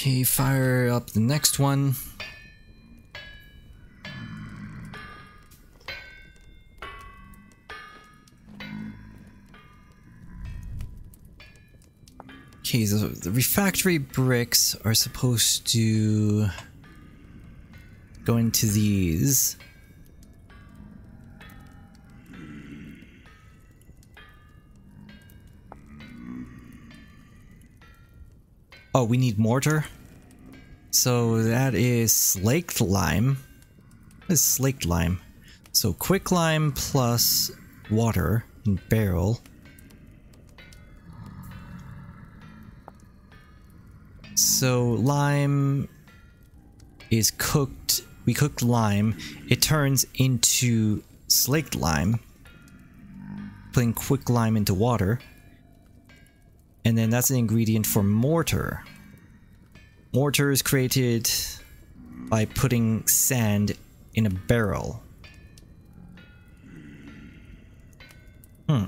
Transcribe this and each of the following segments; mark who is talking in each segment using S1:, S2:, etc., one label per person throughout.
S1: Okay, fire up the next one. Okay, so the refractory bricks are supposed to go into these. Oh, we need mortar? So that is slaked lime. What is slaked lime? So quick lime plus water in barrel. So lime is cooked, we cooked lime, it turns into slaked lime, putting quick lime into water. And then that's an ingredient for mortar. Mortar is created by putting sand in a barrel. Hmm.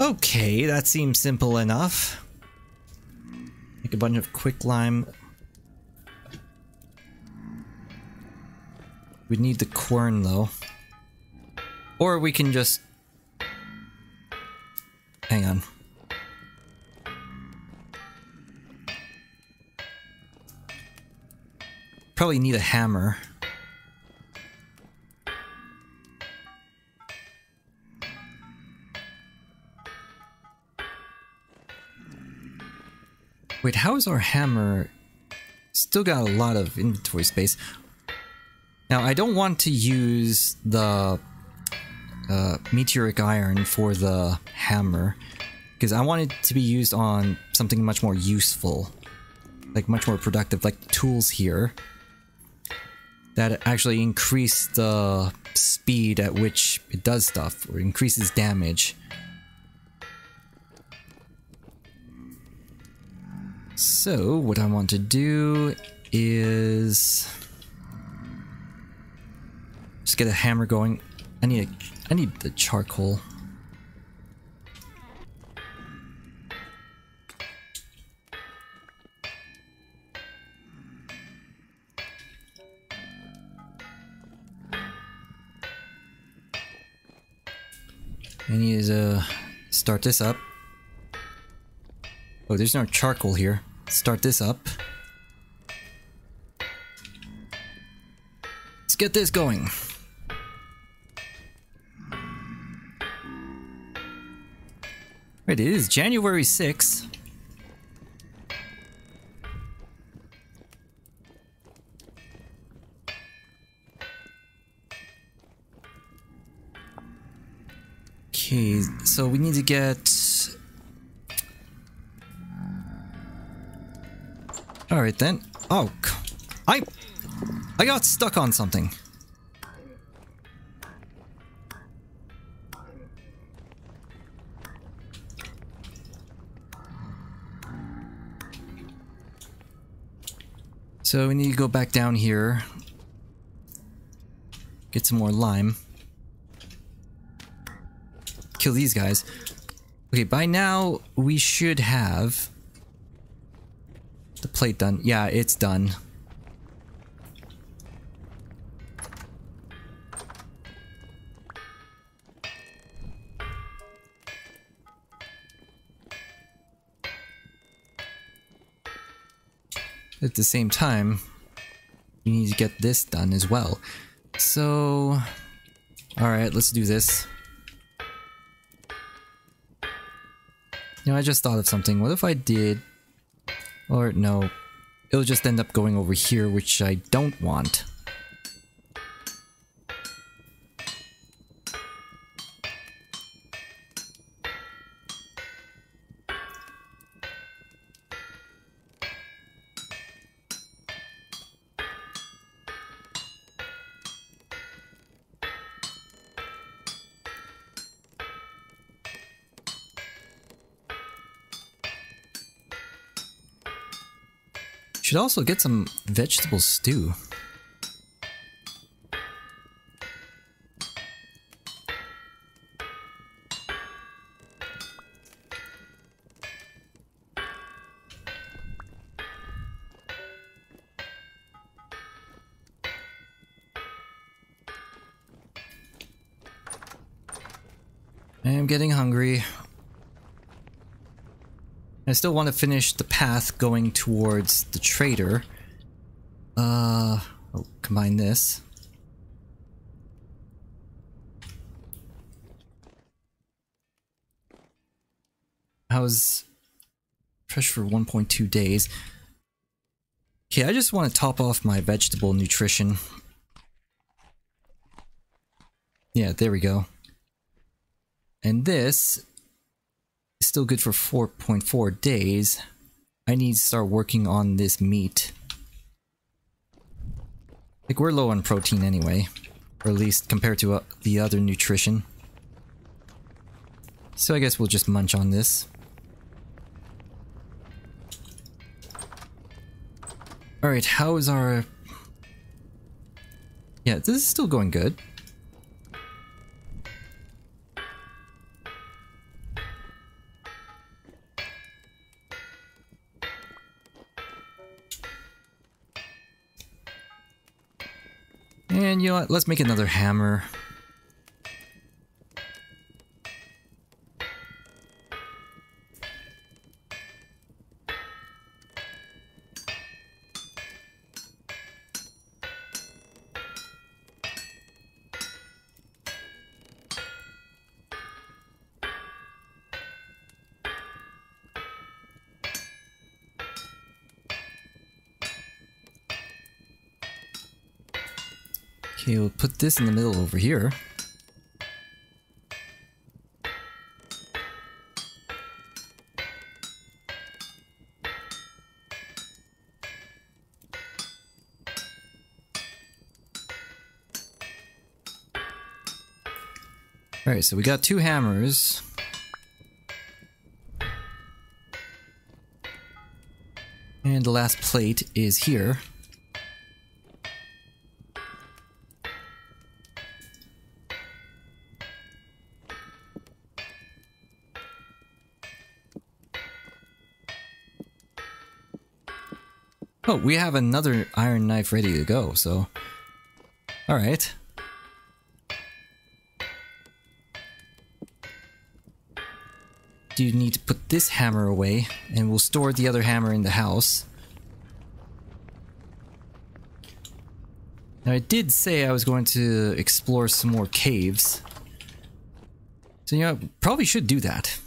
S1: Okay, that seems simple enough. Make a bunch of quick lime. We need the quern though. Or we can just... Hang on. Probably need a hammer. Wait, how is our hammer... Still got a lot of inventory space. Now, I don't want to use the uh, meteoric iron for the hammer. Because I want it to be used on something much more useful. Like, much more productive, like tools here. That actually increase the speed at which it does stuff, or increases damage. So, what I want to do is just get a hammer going. I need a, I need the charcoal. I need to start this up. Oh, there's no charcoal here. Start this up. Let's get this going. It is January 6th. Okay, so we need to get uh, Alright then. Oh, I... I got stuck on something. So we need to go back down here. Get some more lime. Kill these guys. Okay, by now we should have the plate done. Yeah, it's done. At the same time, we need to get this done as well. So, alright, let's do this. You know, I just thought of something. What if I did... Or no, it'll just end up going over here, which I don't want. Should also get some vegetable stew. I am getting hungry. I still want to finish the path going towards the trader. Uh, I'll combine this. How's fresh for 1.2 days? Okay, I just want to top off my vegetable nutrition. Yeah, there we go. And this is still good for 4.4 days. I need to start working on this meat. Like, we're low on protein anyway. Or at least compared to uh, the other nutrition. So I guess we'll just munch on this. Alright, how is our... Yeah, this is still going good. Know what, let's make another hammer. This in the middle over here. Alright, so we got two hammers. And the last plate is here. We have another iron knife ready to go, so... Alright. Do you need to put this hammer away, and we'll store the other hammer in the house. Now I did say I was going to explore some more caves. So you know, probably should do that.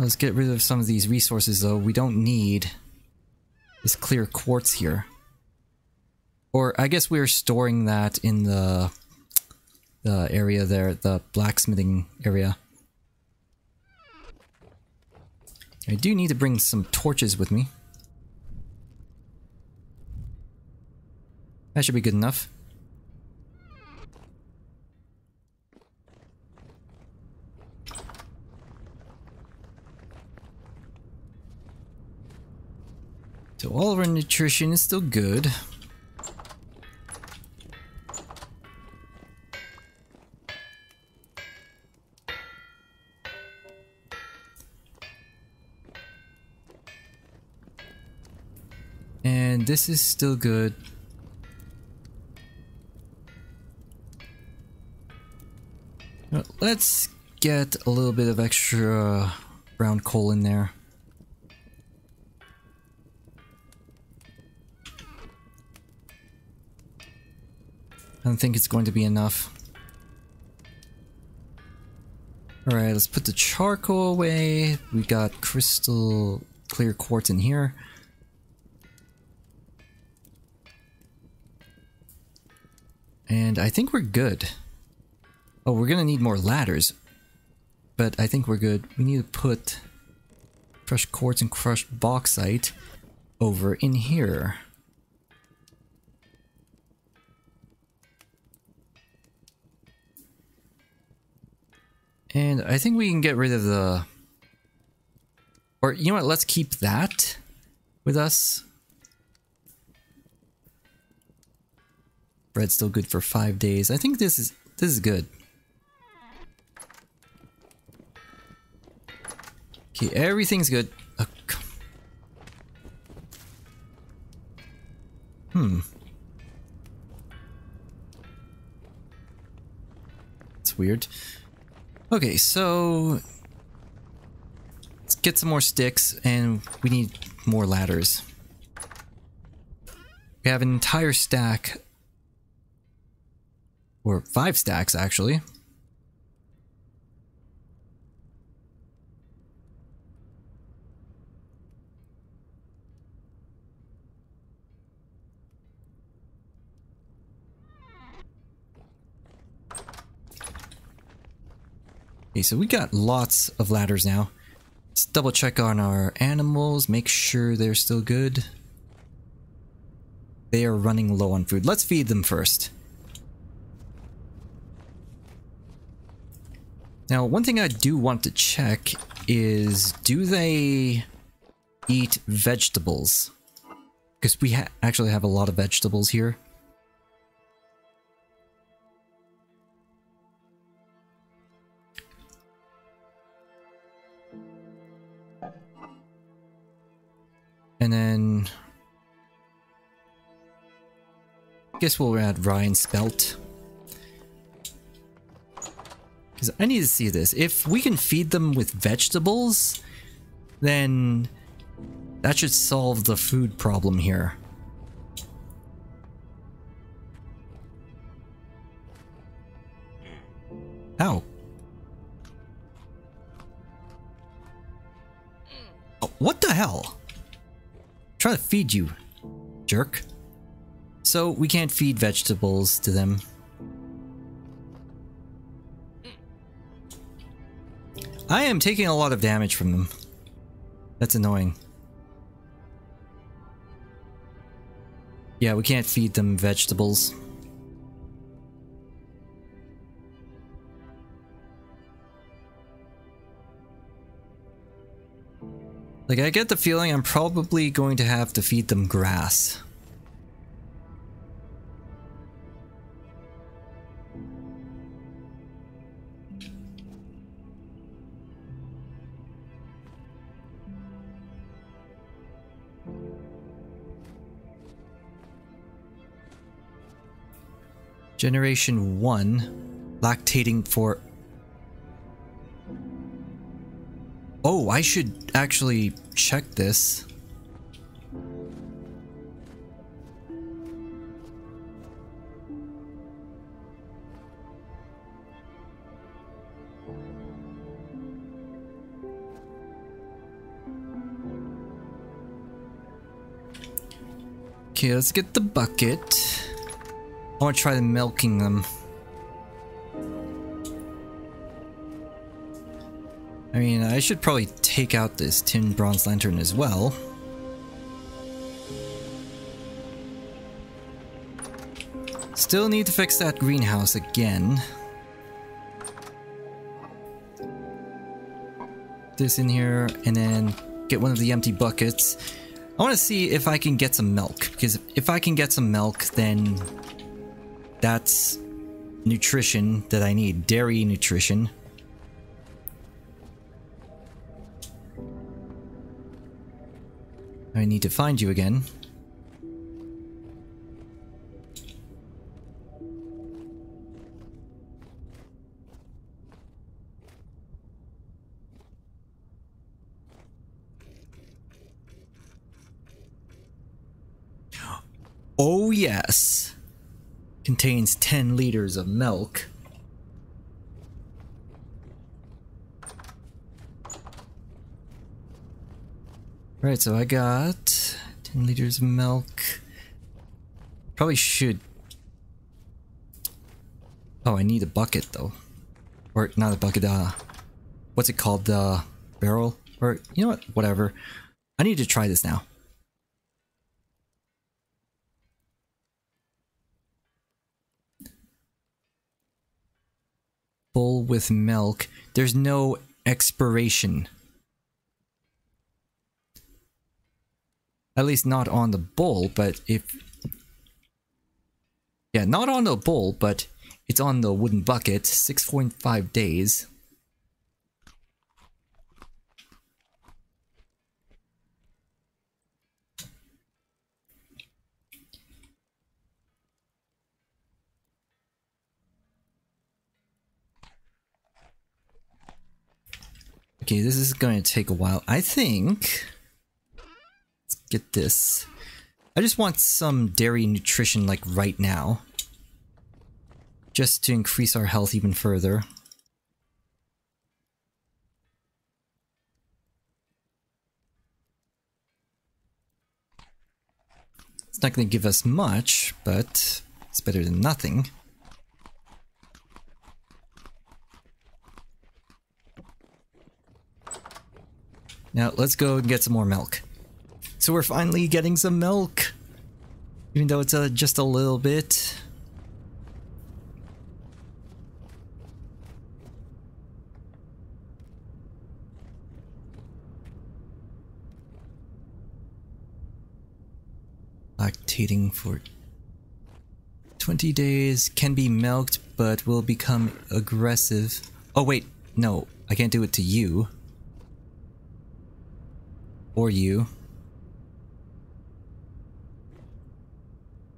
S1: Let's get rid of some of these resources though. We don't need this clear quartz here. Or I guess we're storing that in the the area there, the blacksmithing area. I do need to bring some torches with me. That should be good enough. So all of our nutrition is still good. And this is still good. Let's get a little bit of extra uh, brown coal in there. Don't think it's going to be enough. Alright, let's put the charcoal away. We got crystal clear quartz in here. And I think we're good. Oh, we're gonna need more ladders. But I think we're good. We need to put crushed quartz and crushed bauxite over in here. And I think we can get rid of the... Or, you know what, let's keep that with us. Bread's still good for five days. I think this is this is good. Okay, everything's good. Oh, Hmm. It's weird. Okay, so let's get some more sticks and we need more ladders. We have an entire stack or five stacks actually. Okay, so we got lots of ladders now. Let's double check on our animals, make sure they're still good. They are running low on food. Let's feed them first. Now, one thing I do want to check is do they eat vegetables? Because we ha actually have a lot of vegetables here. And then... I guess we'll add rye and spelt. Because I need to see this. If we can feed them with vegetables, then that should solve the food problem here. Try to feed you, jerk. So we can't feed vegetables to them. I am taking a lot of damage from them. That's annoying. Yeah, we can't feed them vegetables. Like, I get the feeling I'm probably going to have to feed them grass. Generation 1, lactating for... Oh, I should actually check this. Okay, let's get the bucket. I want to try the milking them. I should probably take out this tin bronze lantern as well. Still need to fix that greenhouse again. This in here, and then get one of the empty buckets. I want to see if I can get some milk, because if I can get some milk, then that's nutrition that I need. Dairy nutrition. I need to find you again. Oh yes contains 10 liters of milk. Right, so I got 10 liters of milk. Probably should... Oh, I need a bucket though. Or not a bucket, uh... What's it called? The barrel? Or, you know what? Whatever. I need to try this now. bowl with milk, there's no expiration. At least not on the bowl, but if... Yeah, not on the bowl, but it's on the wooden bucket. 6.5 days. Okay, this is going to take a while. I think... Get this. I just want some dairy nutrition like right now. Just to increase our health even further. It's not going to give us much, but it's better than nothing. Now, let's go and get some more milk. So we're finally getting some milk! Even though it's uh, just a little bit. Lactating for 20 days, can be milked, but will become aggressive. Oh wait, no, I can't do it to you. Or you.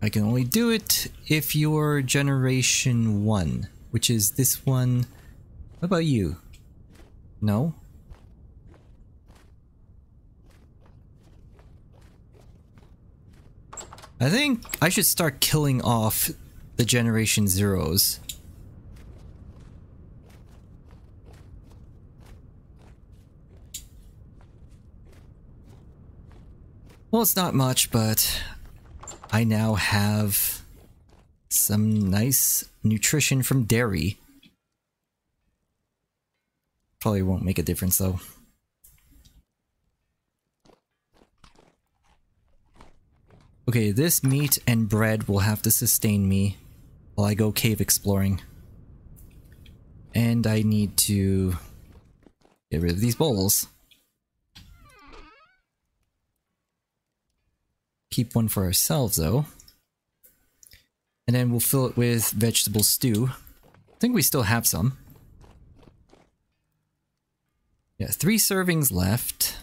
S1: I can only do it if you're generation 1, which is this one. What about you? No? I think I should start killing off the generation zeros. Well, it's not much, but I now have some nice nutrition from dairy. Probably won't make a difference though. Okay, this meat and bread will have to sustain me while I go cave exploring. And I need to get rid of these bowls. Keep one for ourselves though. And then we'll fill it with vegetable stew. I think we still have some. Yeah, three servings left.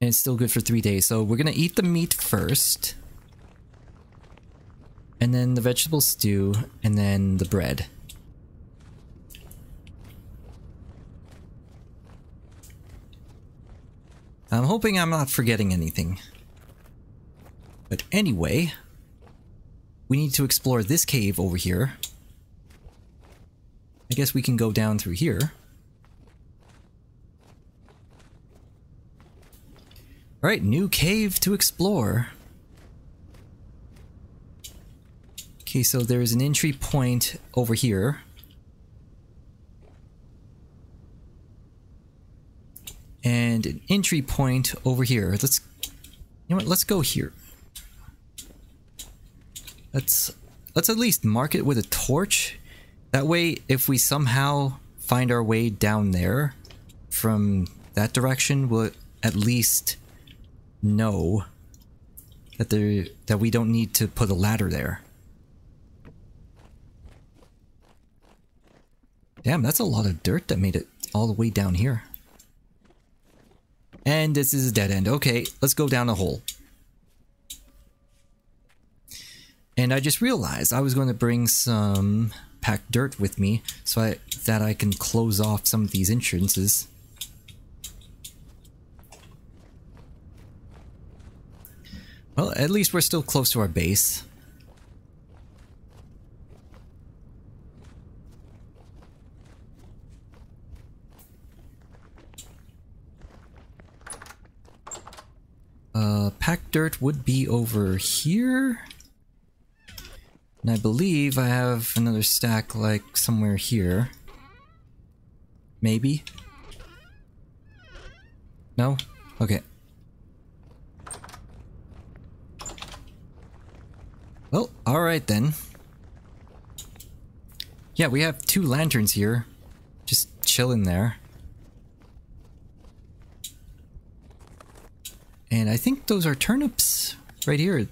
S1: And it's still good for three days. So we're gonna eat the meat first. And then the vegetable stew, and then the bread. I'm hoping I'm not forgetting anything. But anyway, we need to explore this cave over here. I guess we can go down through here. Alright, new cave to explore. Okay, so there's an entry point over here. And an entry point over here. Let's, you know what, let's go here. Let's, let's at least mark it with a torch. That way, if we somehow find our way down there from that direction, we'll at least know that there that we don't need to put a ladder there. Damn, that's a lot of dirt that made it all the way down here. And this is a dead end. Okay, let's go down a hole. And I just realized I was going to bring some packed dirt with me so I, that I can close off some of these entrances. Well, at least we're still close to our base. Uh, packed dirt would be over here. And I believe I have another stack like somewhere here. Maybe? No? Okay. Well, alright then. Yeah, we have two lanterns here. Just chilling there. And I think those are turnips right here.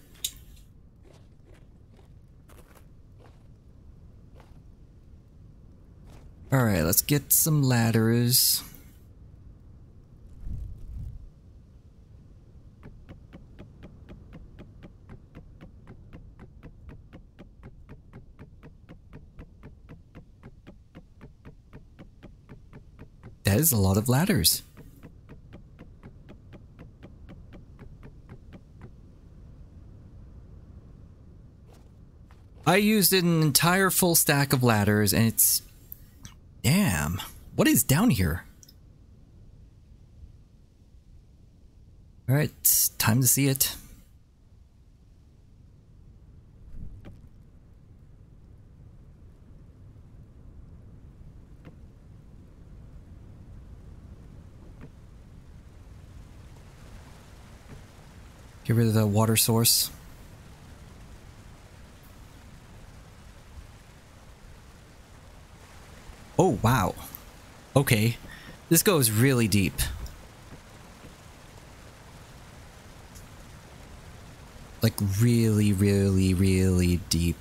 S1: Alright, let's get some ladders. that is a lot of ladders. I used an entire full stack of ladders and it's... What is down here? Alright, time to see it. Get rid of the water source. Oh, wow. Okay. This goes really deep. Like really, really, really deep.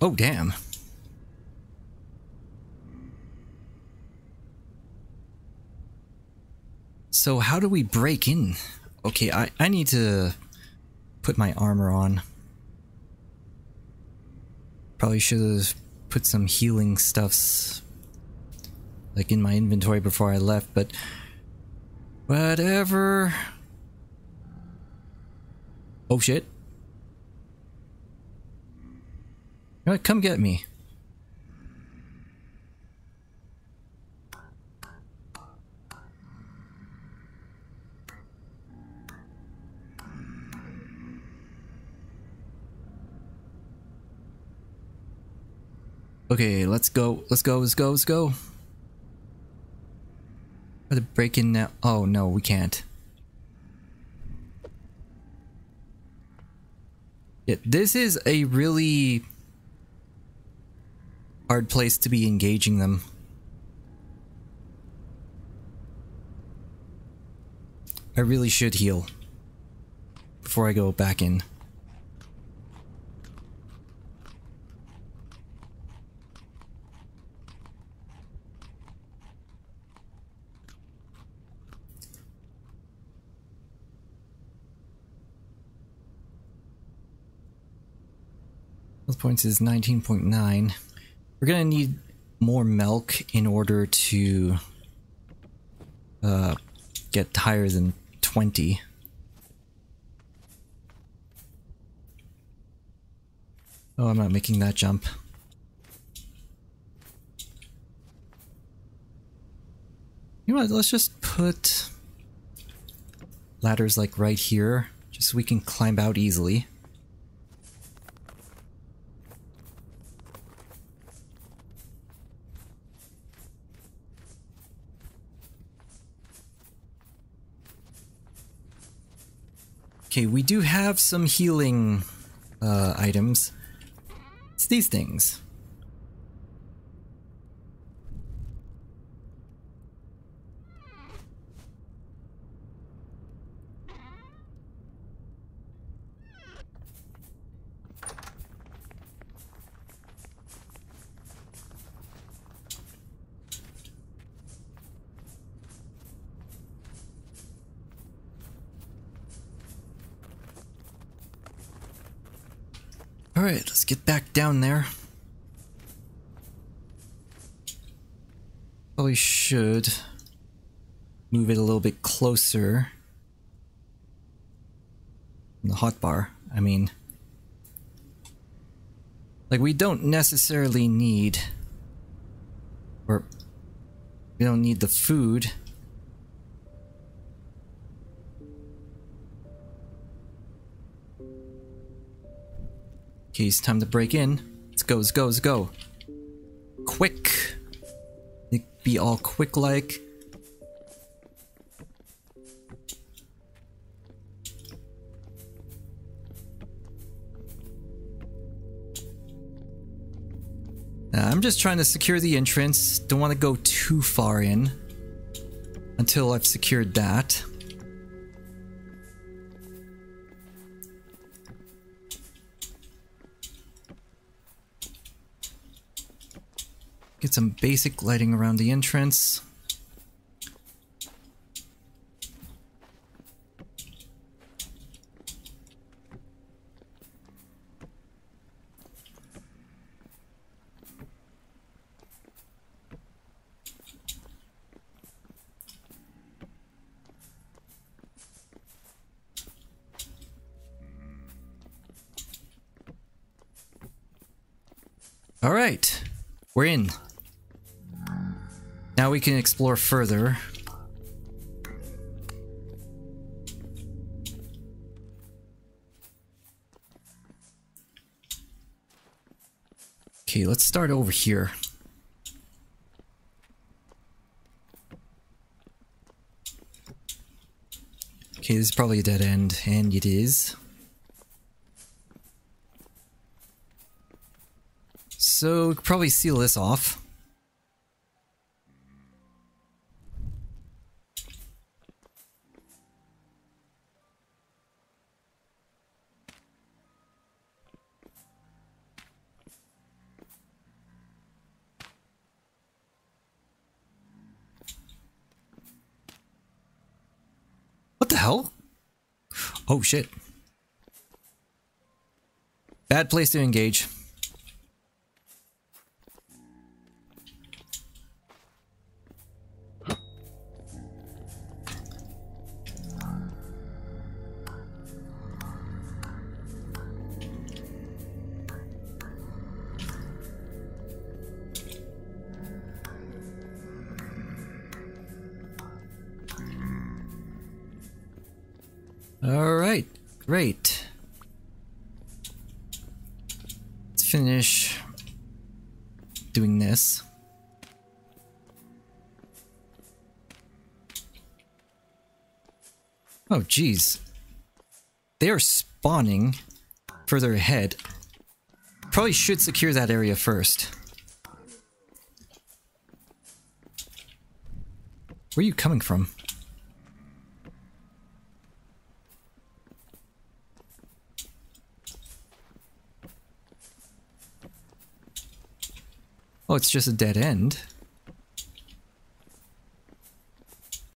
S1: Oh, damn. So how do we break in? Okay, I, I need to put my armor on. Probably should have put some healing stuffs like in my inventory before I left, but whatever. Oh shit. come get me. Okay, let's go. Let's go. Let's go. Let's go. Try break in now. Oh no, we can't. Yeah, this is a really hard place to be engaging them. I really should heal before I go back in. Health points is 19.9. We're gonna need more milk in order to uh, get higher than 20. Oh, I'm not making that jump. You know what, let's just put ladders like right here, just so we can climb out easily. Okay, we do have some healing uh, items. It's these things. Alright, let's get back down there. Probably should move it a little bit closer. The hotbar, I mean. Like, we don't necessarily need... Or... We don't need the food. Okay, it's time to break in. Let's go, let's go, let's go. Quick. Be all quick like. I'm just trying to secure the entrance. Don't want to go too far in until I've secured that. Get some basic lighting around the entrance. All right, we're in. Now we can explore further. Okay, let's start over here. Okay, this is probably a dead end, and it is. So, we could probably seal this off. Shit. Bad place to engage. Alright, great. Let's finish doing this. Oh, geez. They are spawning further ahead. Probably should secure that area first. Where are you coming from? Oh, it's just a dead end.